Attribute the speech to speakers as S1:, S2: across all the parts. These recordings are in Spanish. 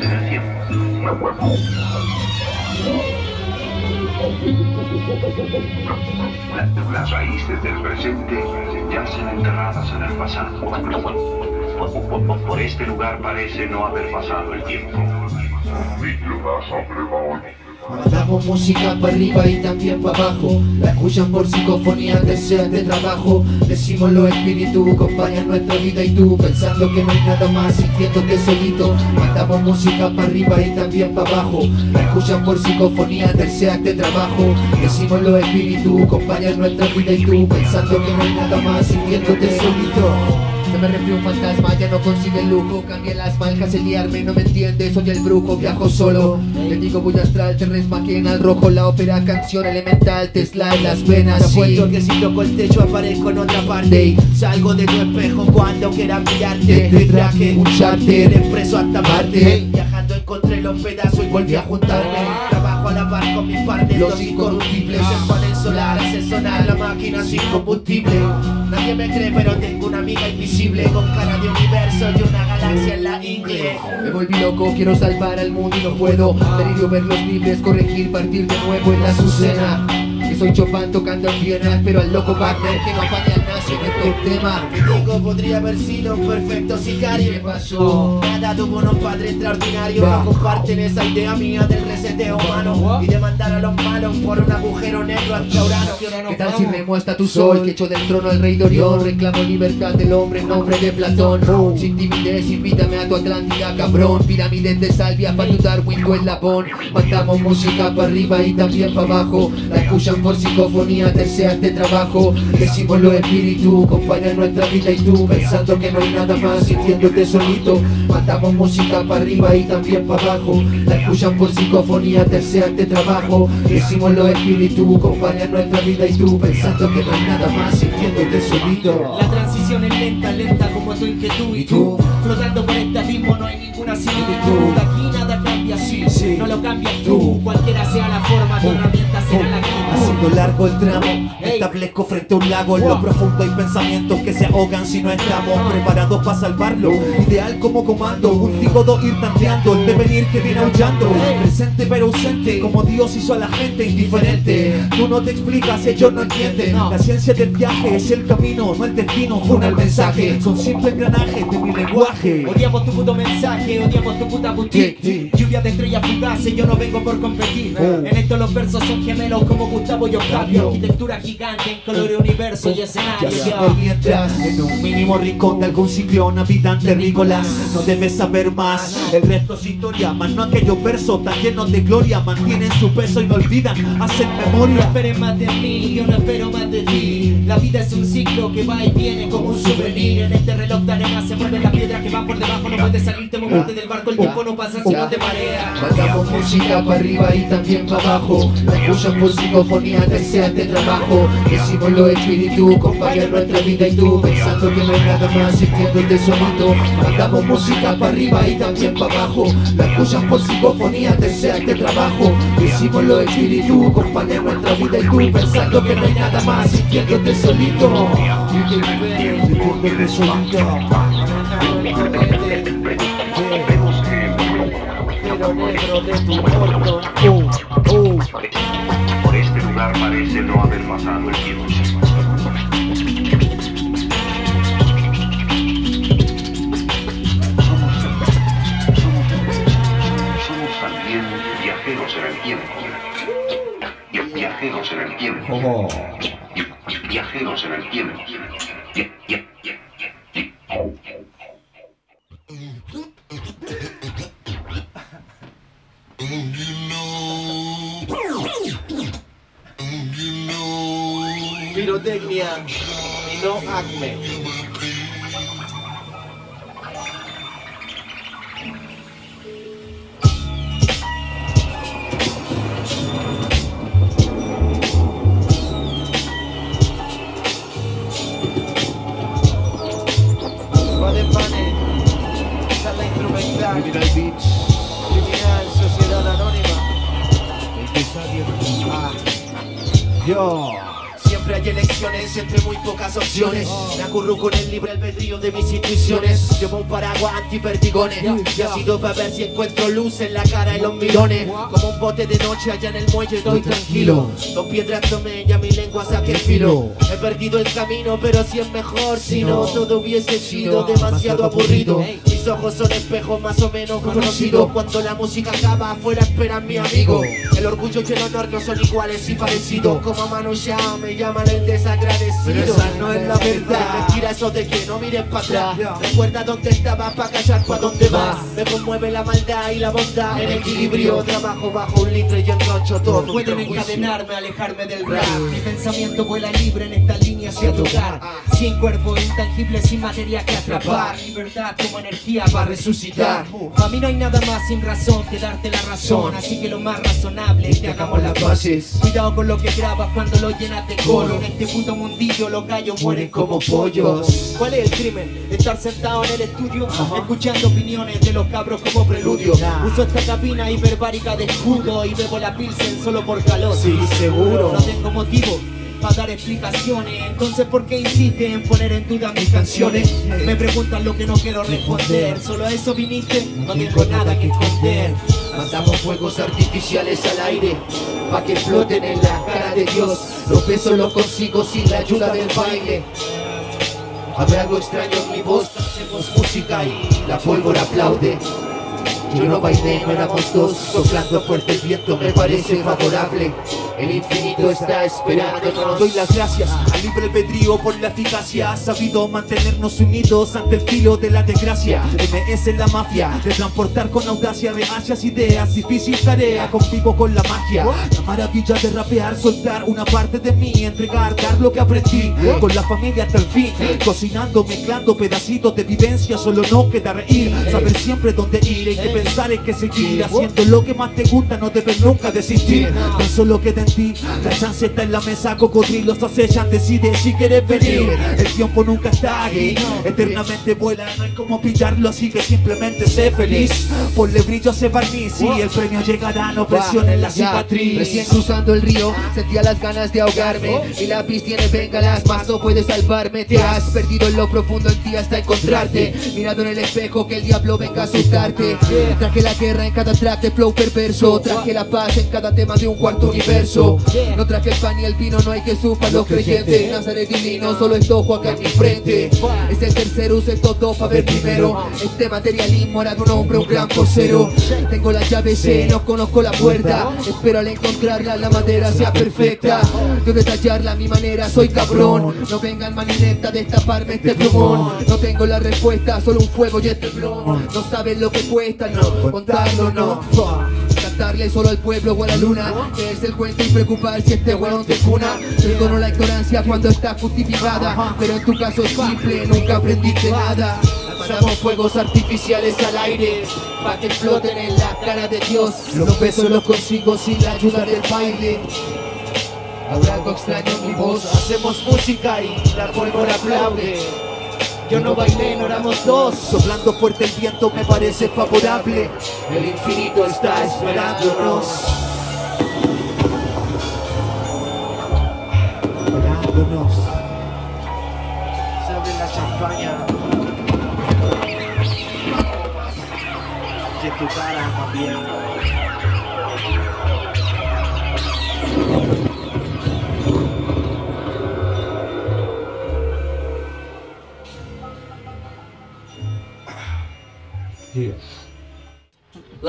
S1: en el tiempo. La- Las raíces del presente yacen enterradas en el pasado. Por este lugar parece no haber pasado el tiempo.
S2: Mandamos música para arriba y también para abajo. La escuchan por psicofonía, desean de trabajo. Decimos los espíritus, acompañan nuestra vida y tú Pensando que no hay nada más, sintiéndote solito. Mandamos música para arriba y también para abajo. La escuchan por psicofonía, desean de trabajo. Decimos los espíritus, acompañan nuestra vida y tú Pensando que no hay nada más, sintiéndote solito se me refrió un fantasma, ya no consigue el lujo. Cambié las maljas, el liarme, no me entiendes Soy el brujo, viajo solo. Le digo voy astral, te resmaquen al rojo. La ópera, canción elemental, Tesla en las venas
S3: Te
S2: sí.
S3: que si toco el techo aparezco en otra parte. Salgo de tu espejo cuando quiera mirarte.
S2: Este traje, un charter,
S3: preso hasta Marte. Viajando encontré los pedazos y volví a juntarme. Trabajo a la par con mis partners,
S2: Los
S3: los incorruptibles El panel solar hace sonar la máquina sin combustible. Nadie me cree pero tengo una amiga invisible Con cara de universo y una galaxia en la ingle.
S2: Me volví loco, quiero salvar al mundo y no puedo. Delirio ver los libres, corregir, partir de nuevo en la Azucena soy Chopin tocando en Viena Pero al loco Wagner que no apaña al nazi en este tema.
S3: Te digo, podría haber sido un perfecto sicario.
S2: ¿Qué pasó?
S3: Nada tuvo unos padres extraordinarios. No comparten esa idea mía del reseteo humano. Y de mandar a los malos por un agujero negro hasta Urano
S2: ¿Qué tal si remo hasta tu sol? Que echo del trono al rey de Orión Reclamo libertad del hombre en nombre de Platón. Sin timidez, invítame a tu Atlántida, cabrón. Pirámides de salvia pa' tu Darwin, tu eslabón Mandamos música para arriba y también para abajo. La escuchan por psicofonía, deseas de trabajo Decimos los espíritus, acompañan nuestra vida y tú Pensando que no hay nada más, sintiéndote solito Mandamos música para arriba y también para abajo La escuchan por psicofonía, deseas de trabajo Decimos los espíritus, acompañan nuestra vida y tú Pensando que no hay nada más, sintiéndote solito
S3: La transición es lenta, lenta como tu inquietud
S2: ¿Y tú?
S3: Flotando por este abismo no hay ninguna similitud
S2: tú?
S3: Aquí nada cambia así,
S2: Sí.
S3: no lo cambias
S2: Tú.
S3: tú Cualquiera sea la forma,
S2: Sido largo el tramo. Establezco frente a un lago. En lo profundo hay pensamientos que se ahogan si no estamos preparados para salvarlo. Ideal como comando, un do ir tanteando. El devenir que viene aullando. Presente pero ausente, como Dios hizo a la gente indiferente. Tú no te explicas, ellos no entienden. La ciencia del viaje es el camino, no el destino Funa el mensaje, son simples engranajes de mi lenguaje.
S3: Odiamos tu puto mensaje, odiamos tu puta boutique.
S2: Sí,
S3: Lluvia de estrellas fugaces, yo no vengo por competir.
S2: Oh.
S3: En esto los versos son gemelos como Gustavo y Octavio. Arquitectura gigante en color, universo y escenario.
S2: Ya mientras en un mínimo rincón de algún ciclón habitante terrícolas No debes saber más, el resto es historia Más no aquellos versos tan llenos de gloria. Mantienen su peso y no olvidan, hacen
S3: No
S2: memoria
S3: esperes más de mí, yo no espero más de ti. La vida es un ciclo que va y viene como un souvenir. En este reloj de arena se mueven las piedras que van por debajo. No puedes salirte, moverte del barco, el tiempo no pasa si no te marea.
S2: Mandamos música para arriba y también para abajo. La escuchan por psicofonía, deseas de trabajo Decimos los espíritus, acompañan nuestra vida y tú Pensando que no hay nada más, sintiéndote solito Mandamos música para arriba y también para abajo. La escuchan por psicofonía, deseas de trabajo. Decimos los espíritus, acompañan nuestra vida y tú Pensando que no hay nada más, sintiéndote solito. Solito
S3: negro de tu orto
S1: por este parece no haber pasado el tiempo. Somos también viajeros en el tiempo. Vi- Viajeros en el tiempo. Vi- Viajeros en el tiempo.
S3: Pirotecnia y no acme. Va de pane, sala instrumental,
S2: Criminal Beach.
S3: Criminal, sociedad anónima.
S2: Ah. Yo
S3: siempre hay elecciones entre muy pocas opciones. Me acurro con el libre albedrío de mis intuiciones. Llevo un paraguas antipertigones y ha sido para ver si encuentro luz en la cara de los mirones. Como un bote de noche allá en el muelle estoy tranquilo. Dos piedras tomé y a mi lengua saqué el filo. He perdido el camino, pero si es mejor si no todo hubiese sido demasiado aburrido. Mis ojos son espejos más o menos conocidos. Cuando la música acaba, afuera esperan mi amigo. El orgullo y el honor no son iguales y parecidos. Como Manu ya me llaman el desagradecido.
S2: Pero esa no es la verdad.
S3: Mentira eso de que no mires para atrás. Recuerda dónde estabas para callar pa' dónde vas. Me conmueve la maldad y la bondad. En equilibrio, trabajo bajo un litro y enrocho todo. Pueden encadenarme, alejarme del rap. Mi pensamiento vuela libre en esta línea hacia tocar. Sin cuerpo intangible, sin materia que atrapar. Libertad como energía para resucitar. A mí no hay nada más sin razón que darte la razón. Así que lo más razonable es que hagamos las bases. Cuidado con lo que grabas cuando lo llenas de En este puto mundillo los gallos mueren como pollos. ¿Cuál es el crimen? Estar sentado en el estudio, escuchando opiniones de los cabros como preludio. Uso esta cabina hiperbárica de escudo y bebo la pilsen solo por calor.
S2: Sí, seguro.
S3: No tengo motivo para dar explicaciones. Entonces, ¿por qué insiste en poner en duda mis canciones? Me preguntan lo que no quiero responder. Solo a eso viniste, no tengo nada que esconder.
S2: Mandamos fuegos artificiales al aire Pa' que floten en la cara de Dios. Los besos los consigo sin la ayuda del baile. Habrá algo extraño en mi voz Hacemos música y la pólvora aplaude. Yo no bailé, no éramos dos Soplando fuerte el viento me parece favorable El infinito está esperándonos
S4: Doy las gracias al libre albedrío por la eficacia. Ha sabido mantenernos unidos ante el filo de la desgracia. MS en la mafia De transportar con audacia rehachas ideas Difícil tarea, convivo con la magia La maravilla de rapear, soltar una parte de mí Entregar, dar lo que aprendí. Con la familia hasta el fin Cocinando, mezclando pedacitos de vivencia Solo no queda reír. Saber siempre dónde ir Hay que pensar en que seguir. Haciendo lo que más te gusta No debes nunca desistir. Tan solo queda en ti La chance está en la mesa Cocodrilos acechan Decide si quieres venir El tiempo nunca está aquí Eternamente vuela No hay como pillarlo Así que simplemente sé feliz Ponle brillo a ese barniz Y el premio llegará No presiones la cicatriz
S2: Recién cruzando el río, sentía las ganas de ahogarme. Mi lápiz tiene bengalas, más no puede salvarme. Te has perdido en lo profundo en ti hasta encontrarte. Mirado en el espejo, que el diablo venga a asustarte. Traje la guerra en cada track de flow perverso. Traje la paz en cada tema de un cuarto universo. No traje el pan y el vino, no hay Jesús para los creyentes. Nazaret divino, solo estojo acá en mi frente. Es el tercero, usé todo para ver primero. Este materialismo era de un hombre, un gran posero. Tengo la llave no conozco la puerta. Espero al encontrarla la madera sea perfecta. Yo detallarla a mi manera, soy cabrón. No vengan manineta a destaparme este plumón. No tengo la respuesta, solo un fuego y este blon. No saben lo que cuesta, no, contarlo no. Cantarle solo al pueblo o a la luna. Que es el cuento y preocupar si este huevón te funa Perdono la ignorancia cuando está justificada Pero en tu caso es simple, nunca aprendiste nada. Pasamos fuegos artificiales al aire Pa' que exploten en la cara de Dios. Los besos los consigo sin la ayuda del baile. Habrá algo extraño en mi voz. Hacemos música y la pólvora aplaude Yo no bailé, no éramos dos
S4: Soplando fuerte el viento me parece favorable
S2: El infinito está esperándonos
S4: Esperándonos
S3: Se la champaña. Y tu cara también.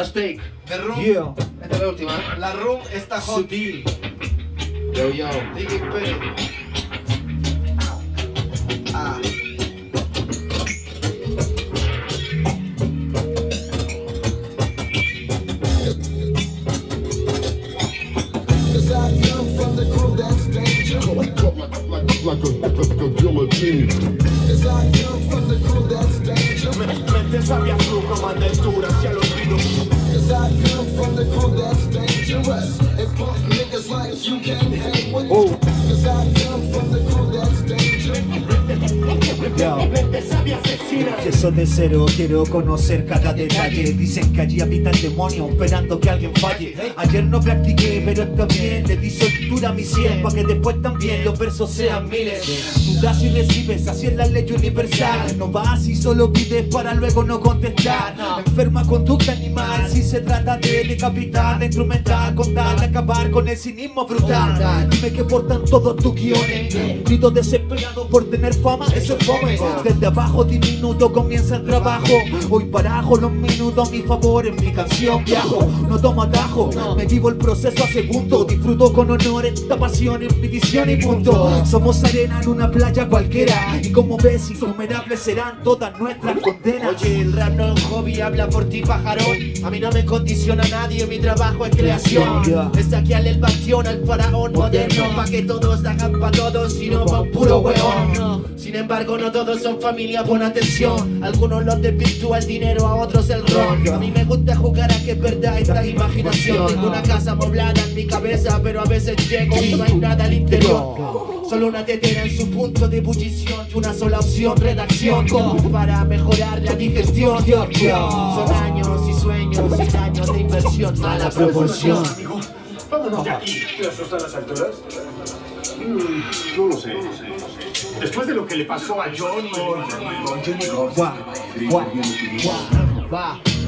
S2: Last take
S5: The Room,
S4: Yeah
S2: Esta es la última ¿eh?
S5: la Room está hot.
S4: Sutil
S2: Yo, yo
S5: Diggy.
S4: Yo
S3: me.
S4: Empiezo de cero, quiero conocer cada detalle. Dicen que allí habita el demonio, esperando que alguien falle. Ayer no practiqué, pero está bien Le di soltura a mi cien, pa' que después también los versos sean miles. Tú das y recibes, así es la ley universal. No vas y solo pides para luego no contestar. Enferma conducta animal, si se trata de decapitar La instrumental, con tal de acabar con el cinismo brutal. Dime que portan todos tus guiones. Grito desesperado por tener fama, eso es fome. Desde abajo diminuto comienza el trabajo. Hoy barajo los minutos a mi favor en mi canción viajo. No tomo atajo, me vivo el proceso a segundo. Disfruto con honor esta pasión en mi visión y punto. Somos arena en una playa cualquiera. Y como ves innumerables serán todas nuestras condenas.
S3: Oye, el rap no es un hobby, habla por ti, pajarón. A mí no me condiciona nadie, mi trabajo es creación.
S4: Yeah.
S3: Desde aquí al el bastión, al faraón. Moderno, pa' que todos hagan pa' todos, sino pa' un puro hueón. Sin embargo, no todos son familia, pon atención. Algunos los desvirtúa el dinero, a otros el ron. A mí me gusta jugar a que es verdad esta imaginación. Tengo una casa poblada en mi cabeza, pero a veces llego y no hay nada al interior. Solo una tetera en su punto de ebullición y una sola opción, redacción para mejorar la digestión. Son años y sueños y años de inversión, mala proporción.
S6: Vámonos de aquí. ¿Te asustan las alturas? Mm, no lo sé. Después de lo que le pasó a Johnny.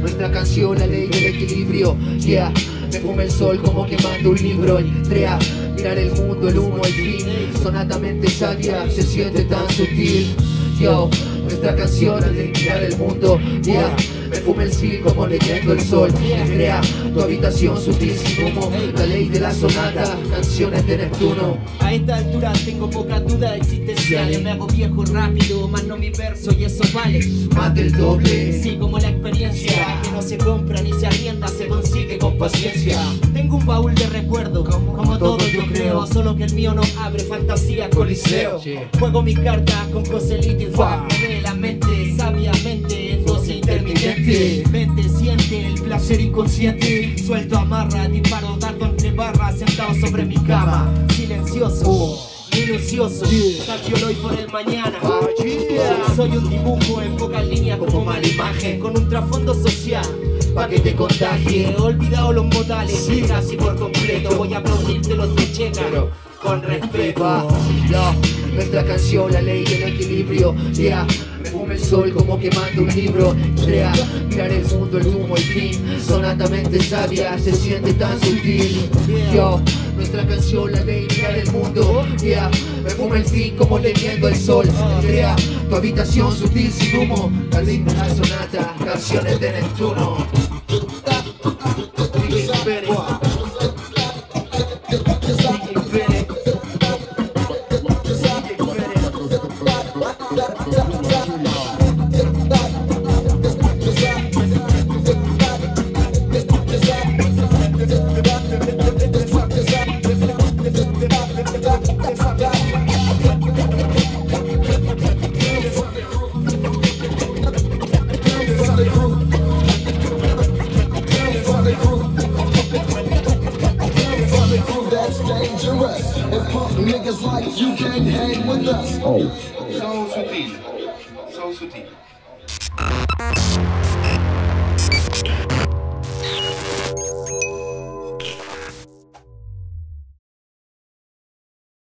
S2: Nuestra canción, la ley del equilibrio. Yeah, me fuma el sol como quemando un libro. Entré a mirar el mundo, el humo, el fin. Sonatamente sabia, se siente tan sutil. Yo, nuestra canción, de mirar el mundo. Yeah, me fuma el sil como leyendo el sol. Entré a tu habitación sutil sin humo. La ley de la sonata, canciones de Neptuno.
S7: A esta altura tengo poca duda existencial Me hago viejo rápido, más no mi verso y eso vale
S2: Más del doble.
S7: Sí, como la experiencia Que no se compra ni se arrienda, se consigue con paciencia Tengo un baúl de recuerdos, como todo yo creo Solo que el mío no abre fantasía coliseo Juego mis cartas con coselito y de la mente Sabiamente en dosis intermitente. Mente, siente el placer inconsciente. Suelto, amarra, disparo, dardo entre barras Sentado sobre mi cama, silencioso Minucioso, cambio hoy por el mañana. Soy un dibujo en pocas líneas como mala imagen Con un trasfondo social Pa' que te contagie. He olvidado los modales, casi por completo Voy a aplaudirte los que Con respeto
S2: nuestra canción, la ley del equilibrio. Yeah, me fuma el sol como quemando un libro. Crea, mirar el mundo, el humo, el fin. Sonatamente sabia, se siente tan sutil. Yo, nuestra canción, la ley, mirar el mundo. Yeah, me fuma el fin como leyendo el sol. Tu habitación sutil sin humo. La la sonata, canciones de Neptuno.